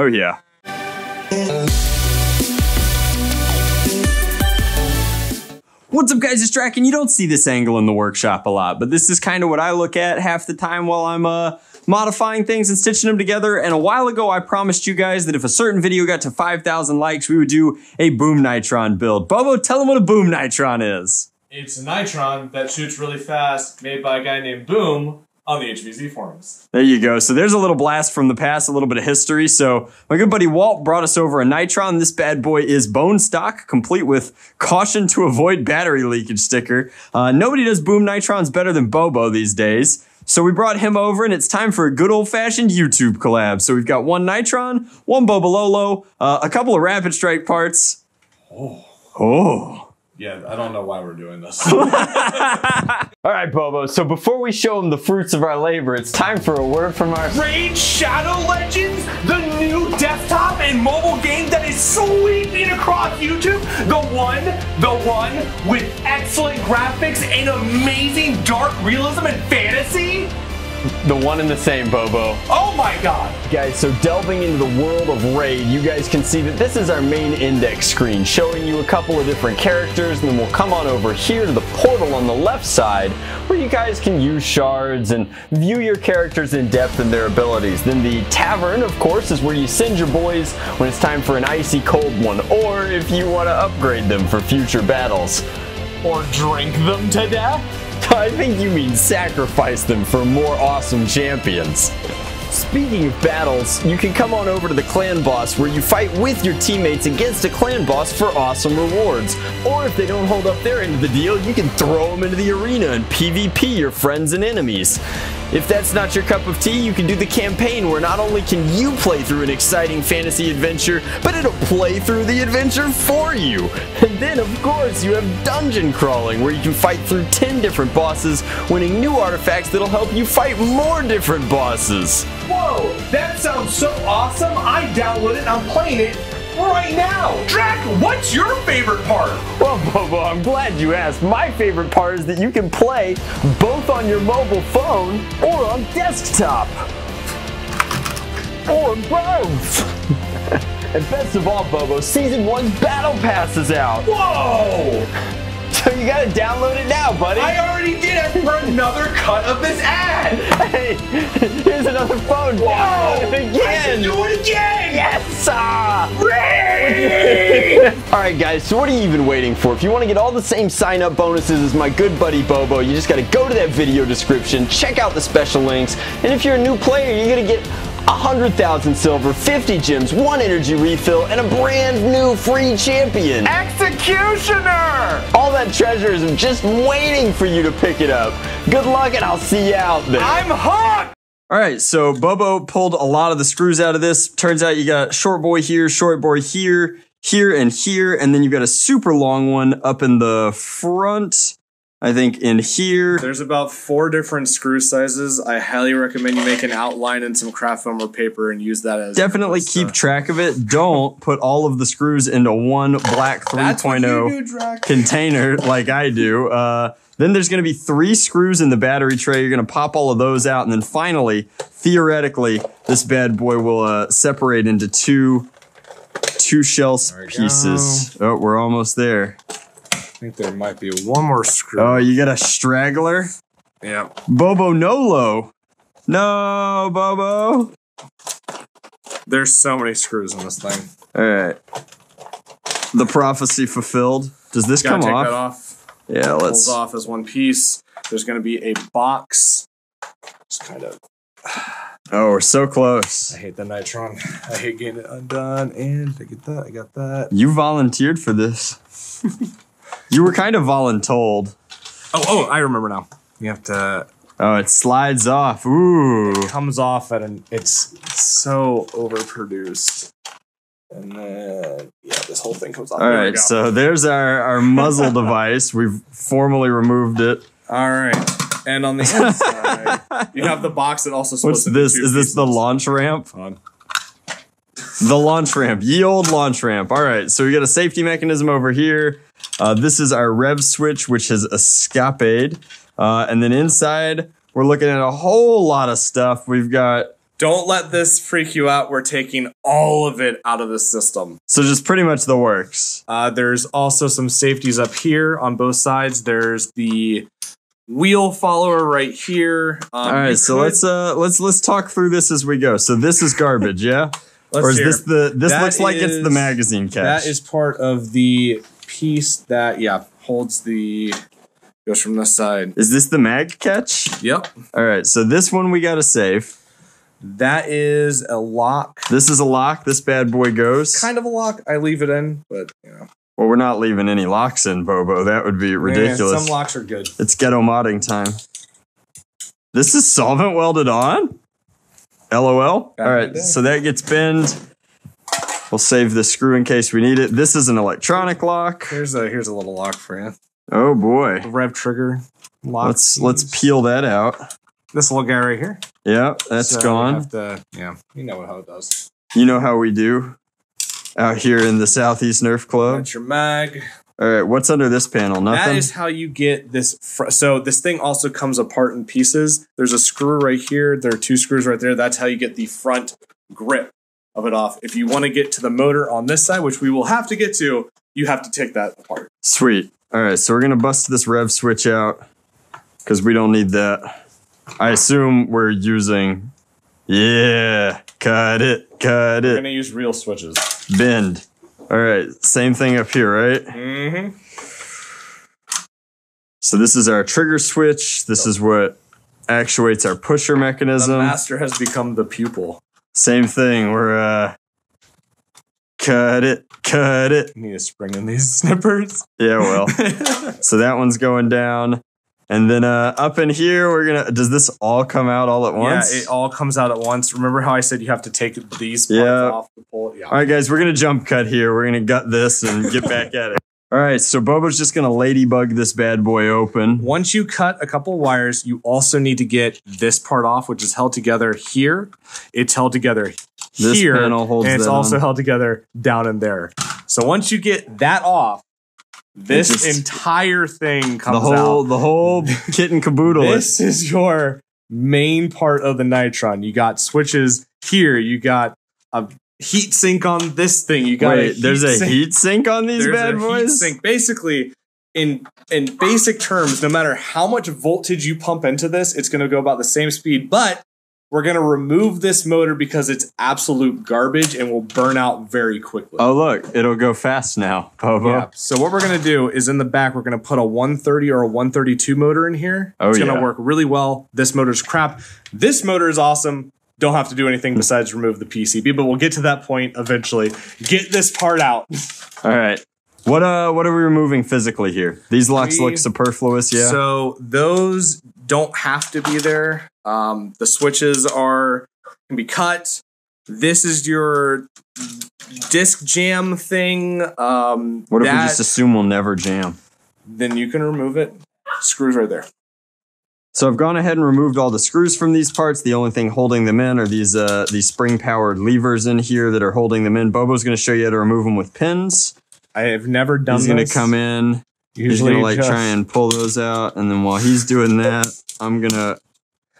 Oh yeah. What's up guys, it's Draken. You don't see this angle in the workshop a lot, but this is kind of what I look at half the time while I'm uh, modifying things and stitching them together. And a while ago, I promised you guys that if a certain video got to 5,000 likes, we would do a Boom Nitron build. Bobo, tell them what a Boom Nitron is. It's a Nitron that shoots really fast, made by a guy named Boom on the HVZ forums. There you go. So there's a little blast from the past, a little bit of history. So my good buddy Walt brought us over a Nitron. This bad boy is bone stock, complete with caution to avoid battery leakage sticker. Uh, nobody does Boom Nitrons better than Bobo these days. So we brought him over, and it's time for a good old fashioned YouTube collab. So we've got one Nitron, one Bobololo, uh, a couple of Rapid Strike parts. Oh. Oh. Yeah, I don't know why we're doing this. All right, Bobo. So before we show them the fruits of our labor, it's time for a word from our. Raid Shadow Legends, the new desktop and mobile game that is sweeping across YouTube. The one, the one with excellent graphics and amazing dark realism and fantasy. The one and the same, Bobo. Oh my god. Guys, so delving into the world of Raid, you guys can see that this is our main index screen, showing you a couple of different characters, and then we'll come on over here to the portal on the left side, where you guys can use shards and view your characters in depth and their abilities. Then the tavern, of course, is where you send your boys when it's time for an icy cold one, or if you want to upgrade them for future battles. Or drink them to death. I think you mean sacrifice them for more awesome champions. Speaking of battles, you can come on over to the clan boss where you fight with your teammates against a clan boss for awesome rewards. Or if they don't hold up their end of the deal, you can throw them into the arena and PvP your friends and enemies. If that's not your cup of tea, you can do the campaign where not only can you play through an exciting fantasy adventure, but it'll play through the adventure for you. And then, of course, you have dungeon crawling where you can fight through 10 different bosses, winning new artifacts that'll help you fight more different bosses. Whoa, that sounds so awesome. I downloaded it I'm playing it right now. Drac, what's your favorite part? Well, Bobo, I'm glad you asked. My favorite part is that you can play both on your mobile phone or on desktop. Or both. and best of all, Bobo, Season 1's Battle Pass is out. Whoa! So you gotta download it now, buddy. I already did it for another cut of this ad. Hey, here's another phone. Whoa! Download it again. do it again. Yes! Raid! All right, guys, so what are you even waiting for? If you want to get all the same sign up bonuses as my good buddy Bobo, you just got to go to that video description, check out the special links, and if you're a new player, you're to get 100,000 silver, 50 gems, one energy refill, and a brand new free champion. Executioner! All that treasure is just waiting for you to pick it up. Good luck, and I'll see you out there. I'm hooked. All right, so Bobo pulled a lot of the screws out of this. Turns out you got short boy here, short boy here, here, and here, and then you've got a super long one up in the front. I think in here. There's about four different screw sizes. I highly recommend you make an outline and some craft foam or paper and use that as Definitely keep track of it. Don't put all of the screws into one black 3.0 you do, Drac. container like I do. Uh, then there's going to be three screws in the battery tray. You're going to pop all of those out. And then finally, theoretically, this bad boy will uh, separate into two two shell we pieces. Oh, we're almost there. I think there might be one more screw. Oh, you got a straggler? yeah. Bobo Nolo. No, Bobo. There's so many screws in this thing. All right. The prophecy fulfilled. Does this Gotta come take off? off. Yeah, let's. Pulls off as one piece. There's going to be a box. Just kind of. Oh, we're so close. I hate the Nitron. I hate getting it undone. And I get that. I got that. You volunteered for this. you were kind of voluntold. Oh, oh, I remember now. You have to. Oh, it slides off. Ooh. Comes off at an. It's so overproduced. And then yeah, this whole thing comes off. All There right, so there's our, our muzzle device. We've formally removed it. all right. And on the inside, you have the box that also splits What's this? Is this the launch ramp? Fun. The launch ramp, ye old launch ramp. All right, so we got a safety mechanism over here. Uh, this is our rev switch, which has escapade. Uh, and then inside, we're looking at a whole lot of stuff. We've got Don't let this freak you out. We're taking all of it out of the system. So just pretty much the works. Uh, there's also some safeties up here on both sides. There's the wheel follower right here. Um, All right, so could- let's uh let's let's talk through this as we go. So this is garbage, yeah? let's or is hear. this the this That looks like it's the magazine cache. That is part of the piece that yeah holds the goes from this side. Is this the mag catch? Yep. All right, so this one we got to save. That is a lock. This is a lock. This bad boy goes. Kind of a lock. I leave it in, but you know. well, we're not leaving any locks in, Bobo. That would be Yeah, ridiculous. some locks are good. It's ghetto modding time. This is solvent welded on? LOL. Back All right, so that gets binned. We'll save the screw in case we need it. This is an electronic lock. Here's a here's a little lock for you. Oh boy. Rev trigger lock. Let's let's peel that out. this little guy right here. Yeah, that's So gone. to- yeah, you know how it does. You know how we do out here in the Southeast Nerf Club. That's your mag. All right, what's under this panel? Nothing. is how you get this. Fr- so this thing also comes apart in pieces. There's a screw right here. There are two screws right there. That's how you get the front grip of it off. If you want to get to the motor on this side, which we will have to get to, you have to take that apart. Sweet. All right, so we're gonna bust this rev switch out because we don't need that. I assume we're using. Yeah, cut it, cut it. We're gonna use real switches. bend. All right, same thing up here, right? Mm-hmm. So this is our trigger switch. This is what actuates our pusher The mechanism. master has become the pupil. Same thing. We're uh, cut it, cut it. Need a spring in these snippers. Yeah, well. so that one's going down. And then uh, up in here, we're gonna. Does this all come out all at once? Yeah, it all comes out at once. Remember how I said you have to take these parts Yeah. off to pull it? Yeah. all right, guys, we're gonna jump cut here. We're gonna gut this and get back at it. All right, so Bobo's just gonna ladybug this bad boy open. Once you cut a couple wires, you also need to get this part off, which is held together here. It's held together This here, panel holds and it's also on. held together down in there. So once you get that off, this just- entire thing comes The whole, out. the whole kit and caboodle. This is your main part of the Nitron. You got switches here. You got a heat sink on this thing. You got Wait, a there's a sink. heat sink on these There's bad a boys. Heat sink. Basically, in in basic terms, no matter how much voltage you pump into this, it's going to go about the same speed. But we're going to remove this motor because it's absolute garbage and will burn out very quickly. Oh look, it'll go fast now, Bobo. Yeah. So what we're gonna do is in the back we're gonna put a 130 or a 132 motor in here. Oh, it's gonna work really well. This motor's crap. This motor is awesome. Don't have to do anything besides remove the PCB, but we'll get to that point eventually. Get this part out. All right. What uh what are we removing physically here? These locks We- look superfluous, yeah. So those don't have to be there. Um, the switches are can be cut. This is your disc jam thing. Um, what if we just assume we'll never jam? then you can remove it. Screws right there. So I've gone ahead and removed all the screws from these parts. The only thing holding them in are these uh, these spring powered levers in here that are holding them in. Bobo's going to show you how to remove them with pins. I have never done. He's going to come in. He's Usually, going to like just- try and pull those out, and then while he's doing that, I'm going to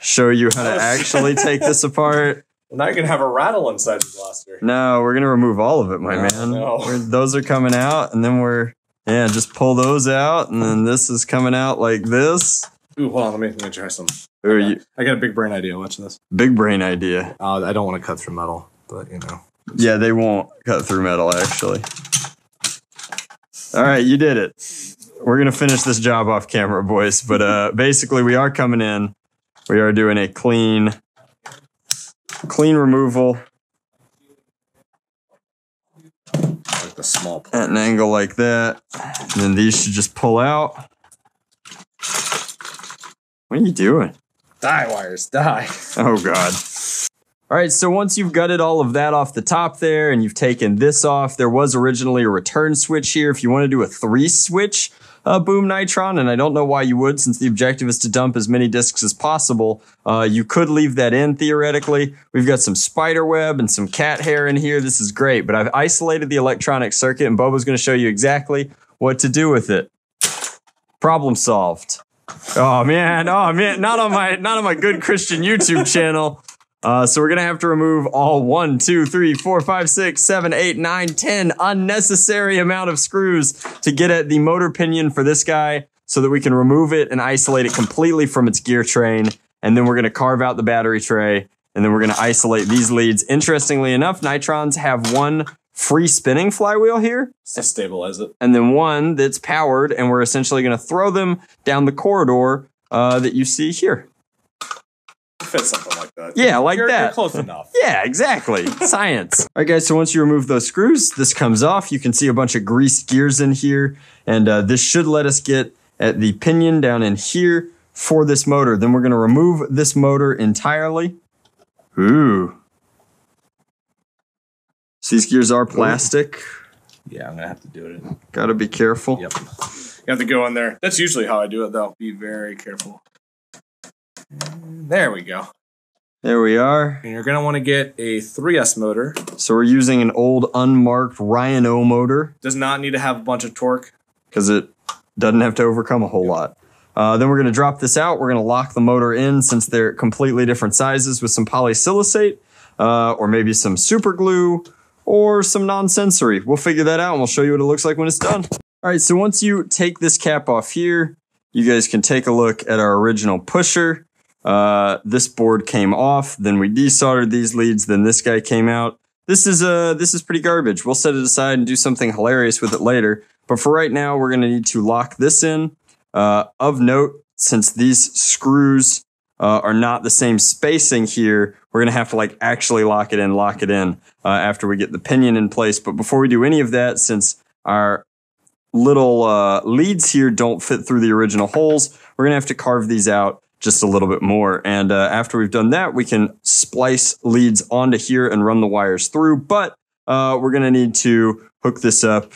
show you how to actually take this apart. Now you're gonna have a rattle inside the blaster. No, we're going to remove all of it, my man. no. Those are coming out, and then we're yeah, just pull those out, and then this is coming out like this. Ooh, hold on. Let me, let me try some. Or you, I got a big brain idea. Watch this. big brain idea. Uh, I don't want to cut through metal, but you know. Yeah, they won't cut through metal actually. All right, you did it. We're gonna finish this job off camera, boys. But uh, basically, we are coming in. We are doing a clean, clean removal Like the small. part. at an angle like that. And then these should just pull out. What are you doing? Die wires, die. Oh God. All right, so once you've gutted all of that off the top there and you've taken this off, there was originally a return switch here. If you want to do a three switch uh, Boom Nitron, and I don't know why you would since the objective is to dump as many discs as possible, uh, you could leave that in theoretically. We've got some spider web and some cat hair in here. This is great, but I've isolated the electronic circuit and Bobo's going to show you exactly what to do with it. Problem solved. Oh man, oh man, not on my not on my good Christian YouTube channel. Uh, so we're gonna have to remove all one, two, three, four, five, six, seven, eight, nine, ten unnecessary amount of screws to get at the motor pinion for this guy, so that we can remove it and isolate it completely from its gear train. And then we're gonna carve out the battery tray, and then we're gonna isolate these leads. Interestingly enough, Nitrons have one free spinning flywheel here, To stabilize it. and then one that's powered, and we're essentially gonna throw them down the corridor uh, that you see here. Fit something like that. Yeah, like You're, that. you're close enough. Yeah, exactly. Science. All right, guys. So once you remove those screws, this comes off. You can see a bunch of greased gears in here, and uh, this should let us get at the pinion down in here for this motor. Then we're going to remove this motor entirely. Ooh. These gears are plastic. Yeah, I'm gonna have to do it. Got to be careful. Yep. You have to go in there. That's usually how I do it, though. Be very careful. And there we go. There we are. And you're gonna want to get a 3S motor. So we're using an old unmarked Rhino motor. Does not need to have a bunch of torque. because it doesn't have to overcome a whole lot. Uh, then we're going to drop this out. We're going to lock the motor in since they're completely different sizes with some polysilicate uh, or maybe some super glue or some non-sensory. We'll figure that out and we'll show you what it looks like when it's done. All right, so once you take this cap off here, you guys can take a look at our original pusher. Uh, this board came off, then we desoldered these leads, then this guy came out. This is uh this is pretty garbage. We'll set it aside and do something hilarious with it later. But for right now, we're gonna need to lock this in. Uh, of note, since these screws uh, are not the same spacing here, we're gonna have to like actually lock it in, lock it in uh, after we get the pinion in place. But before we do any of that, since our little uh, leads here don't fit through the original holes, we're gonna have to carve these out just a little bit more. And uh, after we've done that, we can splice leads onto here and run the wires through. But uh, we're gonna need to hook this up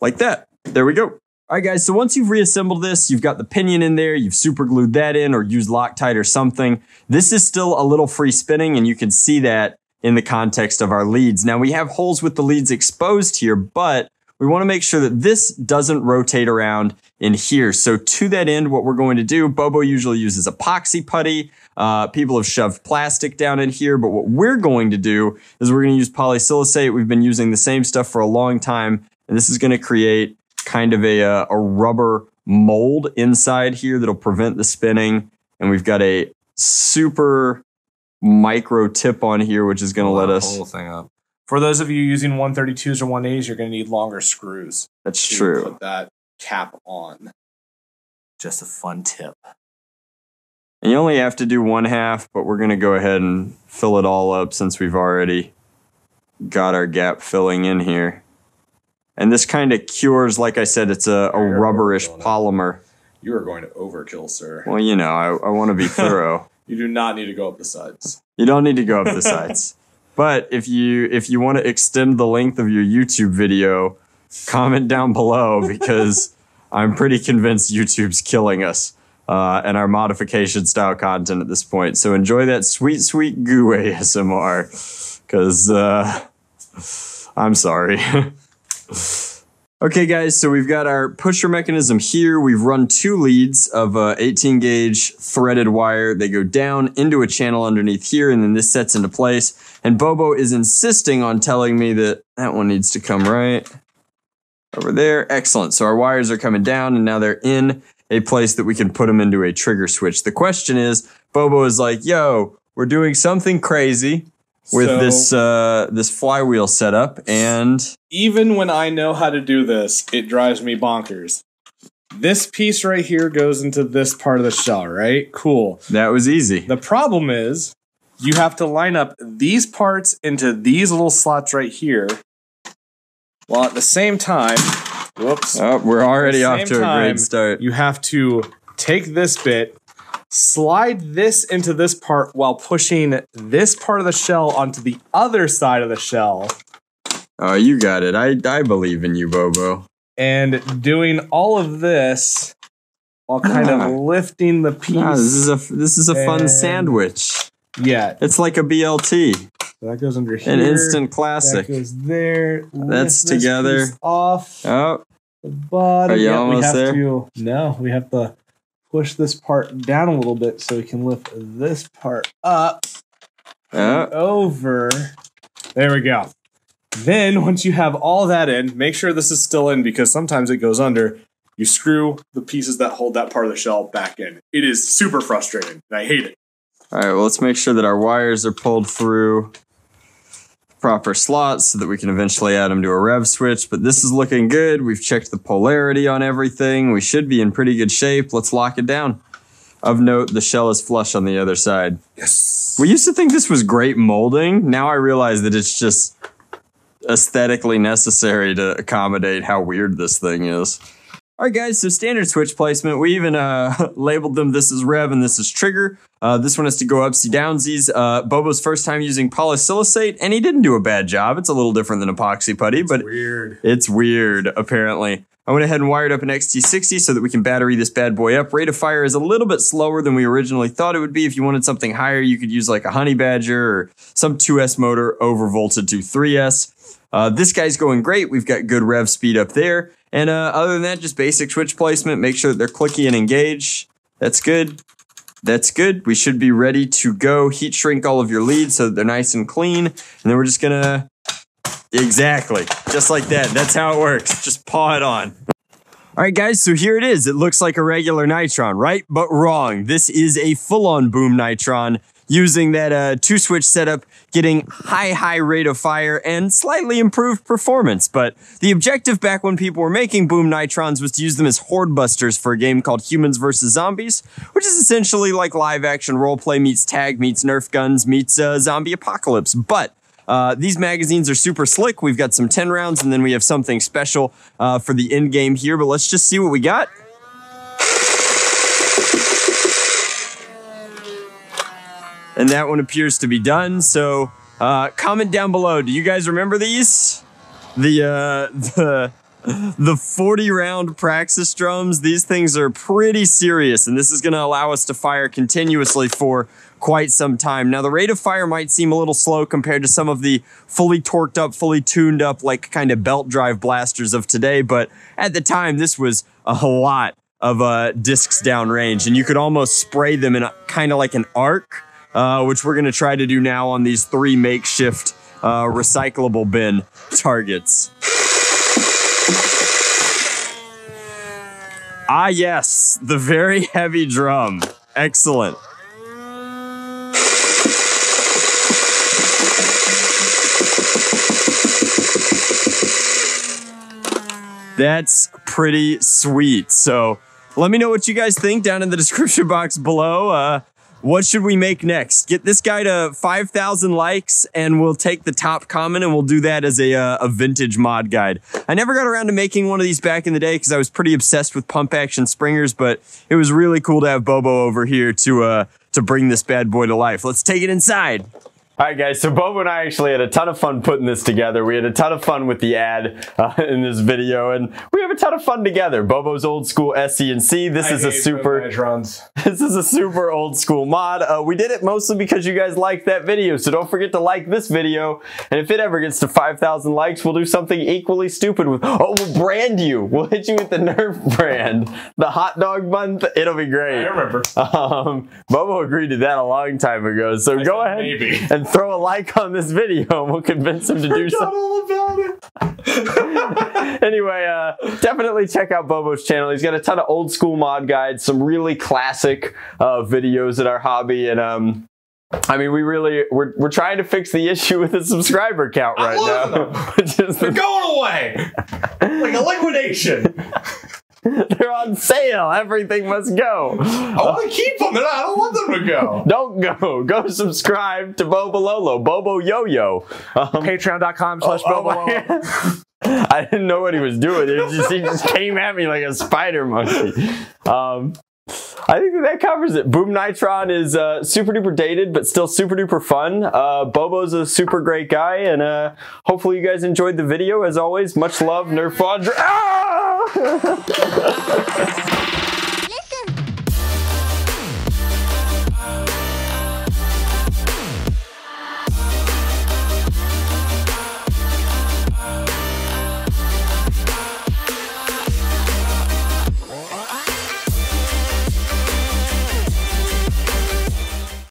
like that. There we go. All right, guys. So once you've reassembled this, you've got the pinion in there, you've super glued that in or used Loctite or something. This is still a little free spinning, and you can see that in the context of our leads. Now we have holes with the leads exposed here, but we want to make sure that this doesn't rotate around in here. So to that end, what we're going to do, Bobo usually uses epoxy putty. Uh, people have shoved plastic down in here, but what we're going to do is we're going to use polysilicate. We've been using the same stuff for a long time, and this is going to create kind of a, uh, a rubber mold inside here that'll prevent the spinning. And we've got a super micro tip on here, which is going to let Pull us. whole thing up. For those of you using 132s or 180s, you're gonna need longer screws. That's to true. Put that cap on. Just a fun tip. And you only have to do one half, but we're going to go ahead and fill it all up since we've already got our gap filling in here. And this kind of cures, like I said, it's a, a rubberish polymer. You are going to overkill, sir. Well, you know, I, I want to be thorough. You do not need to go up the sides. You don't need to go up the sides. But if you if you want to extend the length of your YouTube video, comment down below because I'm pretty convinced YouTube's killing us uh, and our modification style content at this point. So enjoy that sweet sweet goo ASMR because uh, I'm sorry. Okay, guys, so we've got our pusher mechanism here. We've run two leads of uh, 18 gauge threaded wire. They go down into a channel underneath here, and then this sets into place. And Bobo is insisting on telling me that that one needs to come right over there. Excellent. So our wires are coming down, and now they're in a place that we can put them into a trigger switch. The question is, Bobo is like, yo, we're doing something crazy with So- this uh, this flywheel setup, and Even when I know how to do this, it drives me bonkers. This piece right here goes into this part of the shell, right? Cool. that was easy. The problem is you have to line up these parts into these little slots right here, while at the same time, whoops, Oh, we're already off to a time, great start. you have to take this bit, slide this into this part while pushing this part of the shell onto the other side of the shell, Oh, you got it. I I believe in you, Bobo. and doing all of this while kind Ah. of lifting the piece. Ah, this is a this is a fun sandwich. yeah, It's like a BLT, that goes under here. an instant classic. That goes there. That's together. Off Oh, the bottom. Are you Yeah, we almost have there? To, no, we have to push this part down a little bit so we can lift this part up. Uh, over. There we go. Then once you have all that in, make sure this is still in because sometimes it goes under. You screw the pieces that hold that part of the shell back in. It is super frustrating, I hate it. all right, well, let's make sure that our wires are pulled through proper slots so that we can eventually add them to a rev switch. But this is looking good. We've checked the polarity on everything. We should be in pretty good shape. Let's lock it down. Of note, the shell is flush on the other side. Yes. We used to think this was great molding. Now I realize that it's just aesthetically necessary to accommodate how weird this thing is. All right, guys, so standard switch placement. We even uh, labeled them this is rev and this is trigger. Uh, this one has to go upsy downsies. Uh, Bobo's first time using polysilicate, and he didn't do a bad job. It's a little different than epoxy putty, but Weird. it's weird, apparently. I went ahead and wired up an XT60 so that we can battery this bad boy up. Rate of fire is a little bit slower than we originally thought it would be. If you wanted something higher, you could use like a Honey Badger or some 2S motor overvolted to 3S. Uh, this guy's going great. We've got good rev speed up there. And uh, other than that, just basic switch placement. Make sure that they're clicky and engaged. That's good. That's good. We should be ready to go. Heat shrink all of your leads so that they're nice and clean. And then we're just gonna Exactly. Just like that. That's how it works. Just paw it on. All right, guys, so here it is. It looks like a regular Nitron, right? But wrong. This is a full on boom Nitron using that uh, two switch setup, getting high, high rate of fire and slightly improved performance. But the objective back when people were making boom Nitrons was to use them as horde busters for a game called Humans vs. Zombies, which is essentially like live action roleplay meets tag meets Nerf guns meets uh, zombie apocalypse. But uh, these magazines are super slick. We've got some 10 rounds, and then we have something special uh, for the end game here. But let's just see what we got. And that one appears to be done. So uh, comment down below. Do you guys remember these? The uh, the the 40 round Praxis drums. These things are pretty serious, and this is going to allow us to fire continuously for quite some time. Now, the rate of fire might seem a little slow compared to some of the fully torqued up, fully tuned up, like kind of belt drive blasters of today, but at the time, this was a lot of uh, discs downrange, and you could almost spray them in kind of like an arc, uh, which we're going to try to do now on these three makeshift uh, recyclable bin targets. Ah, yes, the very heavy drum. Excellent. That's pretty sweet. So let me know what you guys think down in the description box below. Uh, what should we make next? Get this guy to 5,000 likes and we'll take the top comment and we'll do that as a, uh, a vintage mod guide. I never got around to making one of these back in the day because I was pretty obsessed with pump action springers, but it was really cool to have Bobo over here to, uh, to bring this bad boy to life. Let's take it inside. All right, guys. So Bobo and I actually had a ton of fun putting this together. We had a ton of fun with the ad uh, in this video, and we have a ton of fun together. Bobo's old school SC and C. This is a super. This is a super old school mod. Uh, we did it mostly because you guys liked that video, so don't forget to like this video. And if it ever gets to 5,000 likes, we'll do something equally stupid with. Oh, we'll brand you. We'll hit you with the Nerf brand, the hot dog bun. It'll be great. I remember. Um, Bobo agreed to that a long time ago, so go ahead maybe. and throw a like on this video, and we'll convince him to do something. all about it. anyway, uh, definitely check out Bobo's channel. He's got a ton of old school mod guides, some really classic uh, videos in our hobby, and um, I mean, we really we're we're trying to fix the issue with the subscriber count right now, which is They're going away like a liquidation. they're on sale. Everything must go. I want to keep them, and I don't want them to go. Don't go. Go subscribe to Bobololo, Bobo Yo Yo. Um, Patreon.com slash Oh my- I didn't know what he was doing. It just, he just came at me like a spider monkey. Um, I think that, that covers it. Boom Nitron is uh, super duper dated, but still super duper fun. Uh, Bobo's a super great guy, and uh, hopefully you guys enjoyed the video. As always, much love, Nerf Fodra. Ah! Woo!